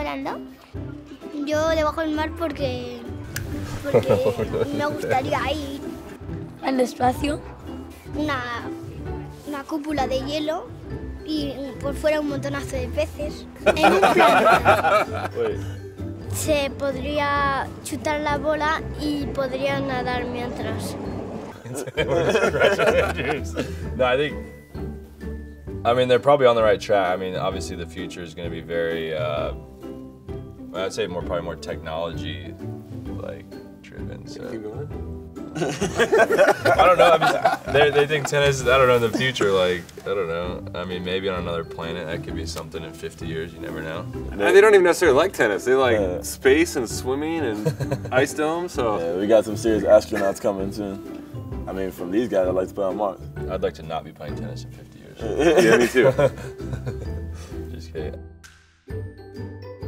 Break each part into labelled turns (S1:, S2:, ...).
S1: volando? Yo debajo del mar porque, porque me gustaría ir
S2: al espacio.
S1: Una, una cúpula de hielo y por fuera un montonazo de peces. En un planeta se podría chutar la bola y podría nadar mientras.
S3: no, I think. I mean, they're probably on the right track. I mean, obviously, the future is going to be very. Uh, I'd say more probably more technology, like driven. So.
S4: Keep going.
S3: I don't know. I mean, they, they think tennis. I don't know in the future. Like I don't know. I mean, maybe on another planet that could be something in 50 years. You never know.
S4: And they don't even necessarily like tennis. They like yeah. space and swimming and ice domes. So
S5: yeah, we got some serious astronauts coming soon. I mean, from these guys, I'd like to play on Mars.
S3: I'd like to not be playing tennis in 50 years.
S4: yeah, me too.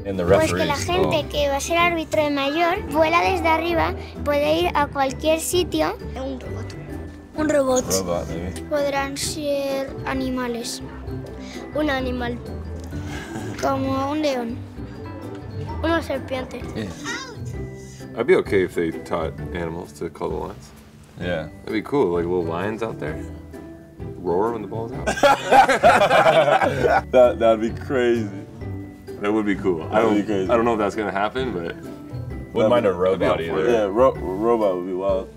S1: Pues que la gente que va a ser árbitro de mayor vuela desde arriba, puede ir a cualquier sitio. Un robot.
S2: Un robot.
S1: Podrán ser animales. Un animal. Como un león. Una serpiente.
S3: Yeah.
S4: I'd be okay if they taught animals to call the lines.
S3: Yeah.
S4: That'd be cool, like little lions out there. Roar when the ball's out.
S5: that that'd be crazy.
S4: That would be cool.
S5: That I
S4: don't.
S5: Be crazy.
S4: I don't know if that's gonna happen, but
S3: wouldn't mind a robot either.
S5: Yeah, ro robot would be wild.